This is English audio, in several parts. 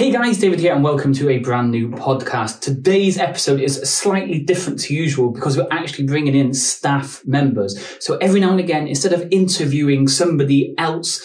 Hey guys, David here and welcome to a brand new podcast. Today's episode is slightly different to usual because we're actually bringing in staff members. So every now and again, instead of interviewing somebody else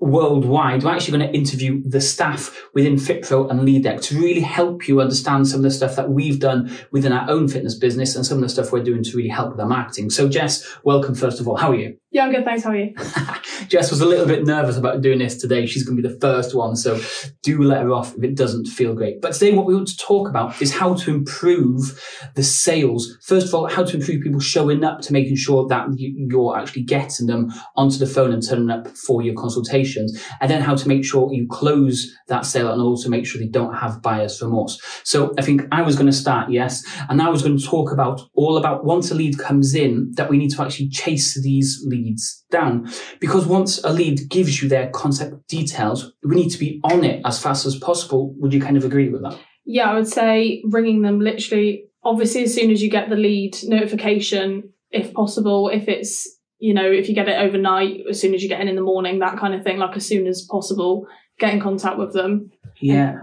worldwide, we're actually going to interview the staff within FitPro and LeadDec to really help you understand some of the stuff that we've done within our own fitness business and some of the stuff we're doing to really help with our marketing. So Jess, welcome first of all. How are you? Yeah, I'm good. Thanks. How are you? Jess was a little bit nervous about doing this today. She's going to be the first one. So do let her off if it doesn't feel great. But today what we want to talk about is how to improve the sales. First of all, how to improve people showing up to making sure that you're actually getting them onto the phone and turning up for your consultations. And then how to make sure you close that sale and also make sure they don't have buyer's remorse. So I think I was going to start, yes. And I was going to talk about all about once a lead comes in that we need to actually chase these leads down because once a lead gives you their contact details, we need to be on it as fast as possible. Would you kind of agree with that? Yeah, I would say ringing them literally, obviously, as soon as you get the lead notification, if possible, if it's, you know, if you get it overnight, as soon as you get in in the morning, that kind of thing, like as soon as possible, get in contact with them. Yeah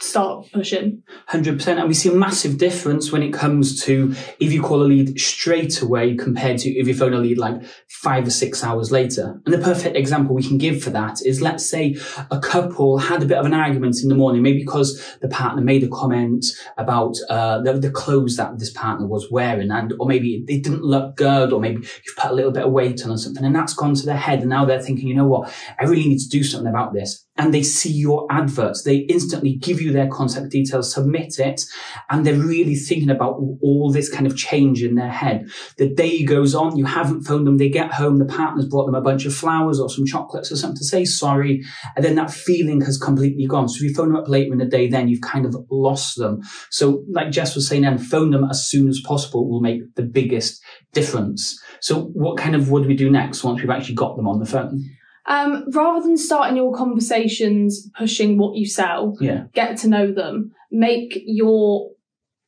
start pushing. 100%. And we see a massive difference when it comes to if you call a lead straight away compared to if you phone a lead like five or six hours later. And the perfect example we can give for that is let's say a couple had a bit of an argument in the morning, maybe because the partner made a comment about uh, the, the clothes that this partner was wearing and, or maybe it didn't look good or maybe you've put a little bit of weight on or something and that's gone to their head and now they're thinking, you know what, I really need to do something about this and they see your adverts. They instantly give you their contact details, submit it, and they're really thinking about all this kind of change in their head. The day goes on, you haven't phoned them, they get home, the partner's brought them a bunch of flowers or some chocolates or something to say sorry, and then that feeling has completely gone. So if you phone them up later in the day, then you've kind of lost them. So like Jess was saying then, phone them as soon as possible will make the biggest difference. So what kind of would we do next once we've actually got them on the phone? Um, rather than starting your conversations pushing what you sell, yeah. get to know them. Make your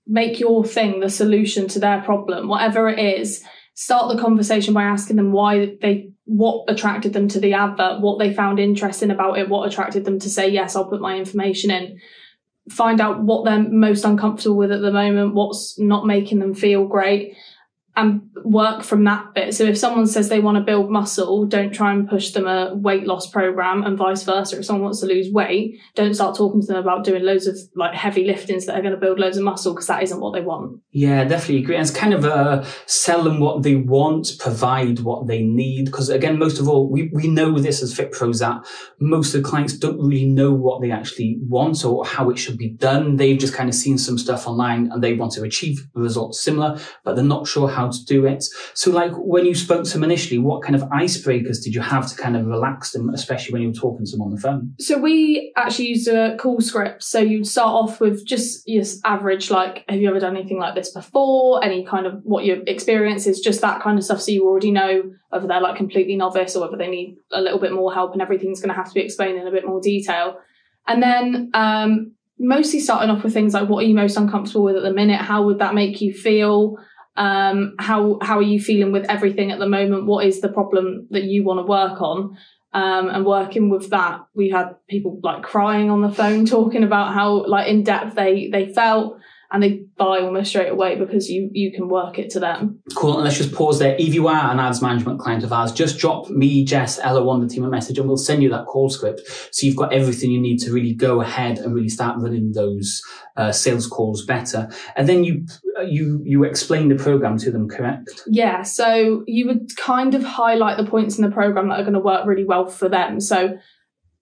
make your thing the solution to their problem, whatever it is. Start the conversation by asking them why they what attracted them to the advert, what they found interesting about it, what attracted them to say yes, I'll put my information in. Find out what they're most uncomfortable with at the moment, what's not making them feel great and work from that bit. So if someone says they want to build muscle, don't try and push them a weight loss program and vice versa. If someone wants to lose weight, don't start talking to them about doing loads of like heavy liftings that are going to build loads of muscle because that isn't what they want. Yeah, definitely agree. And it's kind of a sell them what they want, provide what they need. Because again, most of all, we, we know this as Fit Pros that most of the clients don't really know what they actually want or how it should be done. They've just kind of seen some stuff online and they want to achieve results similar, but they're not sure how how to do it. So like when you spoke to them initially, what kind of icebreakers did you have to kind of relax them, especially when you were talking to them on the phone? So we actually used a call script. So you'd start off with just your average, like, have you ever done anything like this before? Any kind of what your experience is, just that kind of stuff. So you already know whether they're like completely novice or whether they need a little bit more help and everything's going to have to be explained in a bit more detail. And then, um, mostly starting off with things like what are you most uncomfortable with at the minute? How would that make you feel? Um, how how are you feeling with everything at the moment? What is the problem that you want to work on? Um, and working with that, we had people like crying on the phone, talking about how like in depth they they felt and they buy almost straight away because you you can work it to them. Cool. And let's just pause there. If you are an ads management client of ours, just drop me, Jess, Ella, one the team a message, and we'll send you that call script so you've got everything you need to really go ahead and really start running those uh, sales calls better. And then you you you explain the program to them, correct? Yeah. So you would kind of highlight the points in the program that are going to work really well for them. So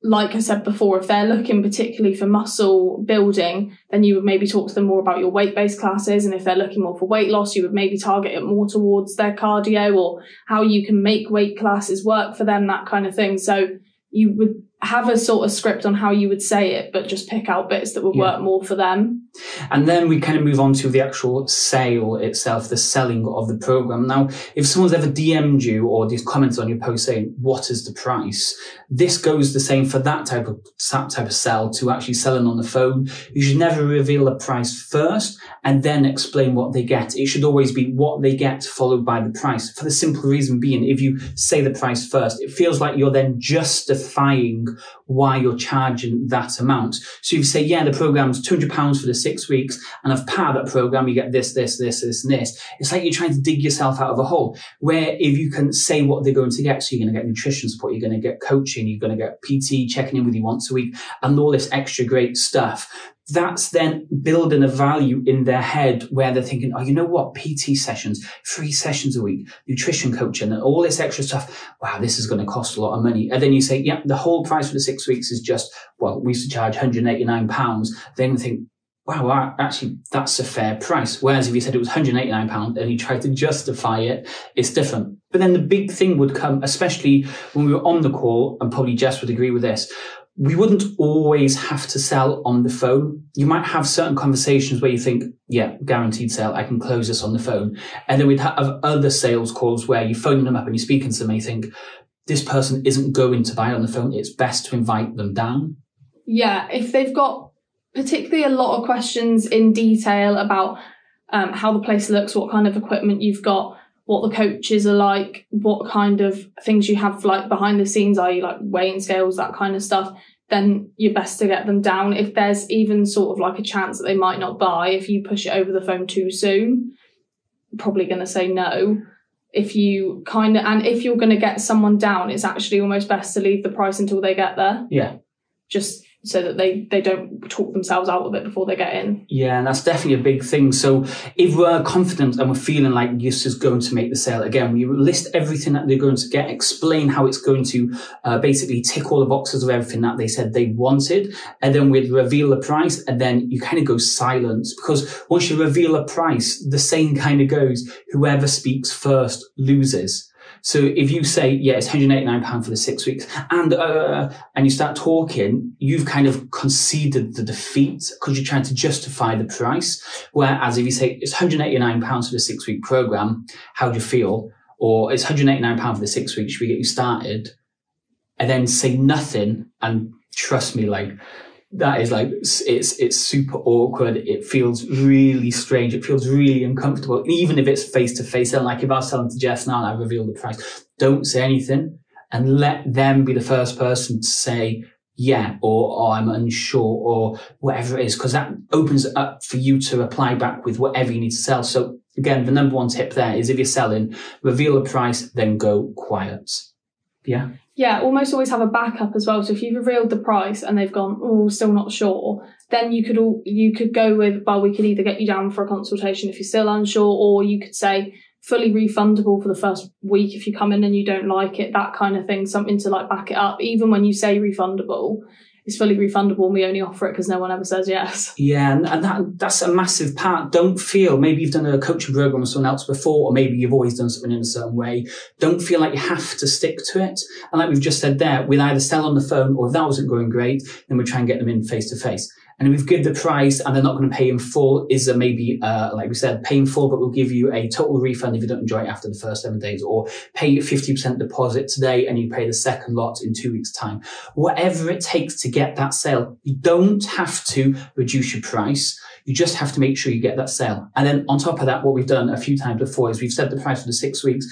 like I said before, if they're looking particularly for muscle building, then you would maybe talk to them more about your weight based classes. And if they're looking more for weight loss, you would maybe target it more towards their cardio or how you can make weight classes work for them, that kind of thing. So you would have a sort of script on how you would say it, but just pick out bits that would yeah. work more for them. And then we kind of move on to the actual sale itself, the selling of the program. Now, if someone's ever DM'd you or these comments on your post saying, what is the price? This goes the same for that type of, that type of sell to actually selling on the phone. You should never reveal a price first and then explain what they get. It should always be what they get followed by the price for the simple reason being, if you say the price first, it feels like you're then justifying why you're charging that amount. So you say, yeah, the program's £200 for the six weeks, and part of that program, you get this, this, this, this, and this. It's like you're trying to dig yourself out of a hole where if you can say what they're going to get, so you're going to get nutrition support, you're going to get coaching, you're going to get PT checking in with you once a week and all this extra great stuff that's then building a value in their head where they're thinking, oh, you know what? PT sessions, three sessions a week, nutrition coaching, and all this extra stuff. Wow, this is going to cost a lot of money. And then you say, yeah, the whole price for the six weeks is just, well, we used to charge 189 pounds. Then think, wow, actually, that's a fair price. Whereas if you said it was 189 pounds and you tried to justify it, it's different. But then the big thing would come, especially when we were on the call, and probably Jess would agree with this we wouldn't always have to sell on the phone. You might have certain conversations where you think, yeah, guaranteed sale, I can close this on the phone. And then we'd have other sales calls where you phone them up and you're speaking to them and you think, this person isn't going to buy on the phone. It's best to invite them down. Yeah, if they've got particularly a lot of questions in detail about um, how the place looks, what kind of equipment you've got, what the coaches are like, what kind of things you have like behind the scenes, are you like weighing scales, that kind of stuff, then you're best to get them down. If there's even sort of like a chance that they might not buy, if you push it over the phone too soon, probably going to say no. If you kind of, and if you're going to get someone down, it's actually almost best to leave the price until they get there. Yeah. Just so that they they don't talk themselves out of it before they get in. Yeah, and that's definitely a big thing. So if we're confident and we're feeling like this is going to make the sale, again, we list everything that they're going to get, explain how it's going to uh, basically tick all the boxes of everything that they said they wanted, and then we'd reveal the price, and then you kind of go silent because once you reveal a price, the saying kind of goes, whoever speaks first loses. So if you say, yeah, it's 189 pound for the six weeks and, uh, and you start talking, you've kind of conceded the defeat because you're trying to justify the price. Whereas if you say it's 189 pounds for the six week program, how do you feel? Or it's 189 pound for the six weeks. Should we get you started? And then say nothing and trust me, like that is like it's it's super awkward. It feels really strange. It feels really uncomfortable, even if it's face to face. And like if I was selling to Jess now and I reveal the price, don't say anything and let them be the first person to say yeah or oh, I'm unsure or whatever it is, because that opens it up for you to reply back with whatever you need to sell. So again, the number one tip there is if you're selling, reveal the price, then go quiet. Yeah. Yeah, almost always have a backup as well. So if you've revealed the price and they've gone, oh, still not sure, then you could all you could go with, well, we could either get you down for a consultation if you're still unsure, or you could say fully refundable for the first week if you come in and you don't like it, that kind of thing, something to like back it up. Even when you say refundable, it's fully refundable and we only offer it because no one ever says yes. Yeah, and, that that's a massive part. Don't feel maybe you've done a coaching program with someone else before, or maybe you've always done something in a certain way. Don't feel like you have to stick to it. And like we've just said there, we'll either sell on the phone or if that wasn't going great, then we try and get them in face to face. And we've given the price and they're not going to pay in full, is maybe, uh, like we said, pay full, but we'll give you a total refund if you don't enjoy it after the first seven days, or pay 50% deposit today and you pay the second lot in two weeks time. Whatever it takes to get that sale, you don't have to reduce your price. You just have to make sure you get that sale. And then on top of that, what we've done a few times before is we've set the price for the six weeks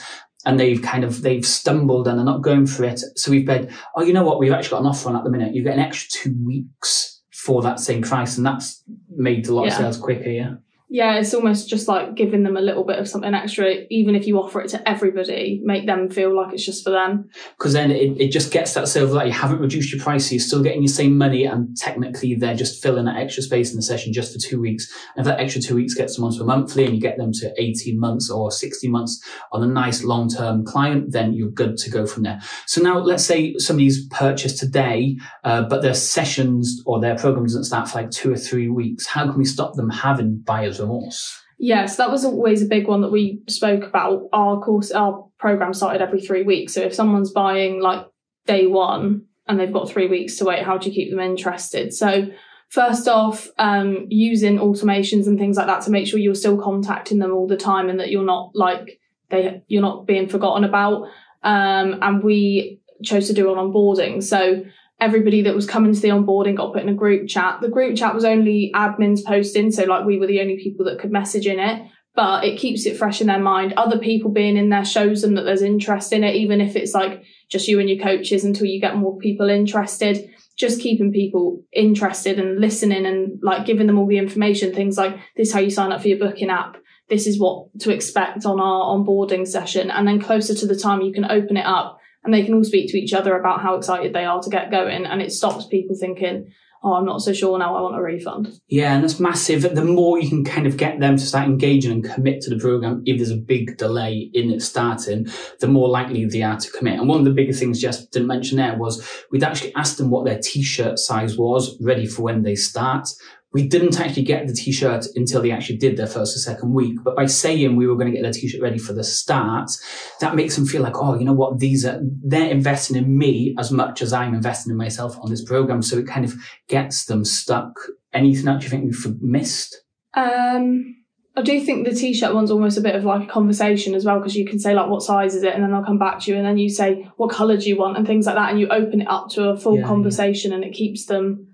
and they've kind of they've stumbled and they're not going for it. So we've said, oh, you know what? We've actually got an offer on at the minute. You get an extra two weeks for that same price, and that's made a lot yeah. of sales quicker. Yeah. Yeah, it's almost just like giving them a little bit of something extra, even if you offer it to everybody, make them feel like it's just for them. Because then it, it just gets that silver that you haven't reduced your price, so you're still getting your same money, and technically they're just filling that extra space in the session just for two weeks. And if that extra two weeks gets them onto a monthly and you get them to 18 months or 60 months on a nice long term client, then you're good to go from there. So now let's say somebody's purchased today, uh, but their sessions or their program doesn't start for like two or three weeks. How can we stop them having buyers? Remorse. Yes, that was always a big one that we spoke about. Our course, our program started every three weeks. So if someone's buying like day one and they've got three weeks to wait, how do you keep them interested? So first off, um, using automations and things like that to make sure you're still contacting them all the time and that you're not like they you're not being forgotten about. Um, and we chose to do an onboarding. So everybody that was coming to the onboarding got put in a group chat. The group chat was only admins posting, so like we were the only people that could message in it. but it keeps it fresh in their mind. Other people being in there shows them that there's interest in it, even if it's like just you and your coaches until you get more people interested. Just keeping people interested and listening and like giving them all the information. Things like this is how you sign up for your booking app. This is what to expect on our onboarding session. And then closer to the time, you can open it up and they can all speak to each other about how excited they are to get going. And it stops people thinking, oh, I'm not so sure now, I want a refund. Yeah, and that's massive. The more you can kind of get them to start engaging and commit to the program, if there's a big delay in it starting, the more likely they are to commit. And one of the biggest things Jess didn't mention there was we'd actually asked them what their t-shirt size was ready for when they start we didn't actually get the t-shirt until they actually did their first or second week. But by saying we were going to get their t-shirt ready for the start, that makes them feel like, oh, you know what? These are, they're investing in me as much as I'm investing in myself on this program. So it kind of gets them stuck. Anything else you think we've missed? Um, I do think the t-shirt one's almost a bit of like a conversation as well because you can say like what size is it and then they'll come back to you and then you say what colour do you want and things like that and you open it up to a full Yeah, conversation and it keeps them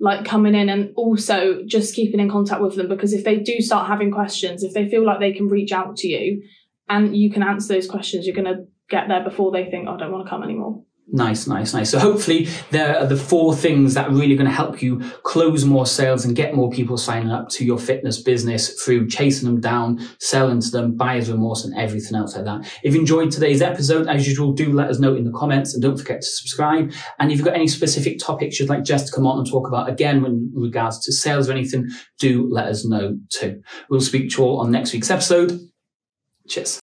like coming in and also just keeping in contact with them because if they do start having questions if they feel like they can reach out to you and you can answer those questions you're going to get there before they think oh, I don't want to come anymore Nice, nice, nice. So hopefully there are the four things that are really going to help you close more sales and get more people signing up to your fitness business through chasing them down, selling to them, buyer's remorse and everything else like that. If you enjoyed today's episode, as usual, do let us know in the comments and don't forget to subscribe. And if you've got any specific topics you'd like Jess to come on and talk about again in regards to sales or anything, do let us know too. We'll speak to you all on next week's episode. Cheers.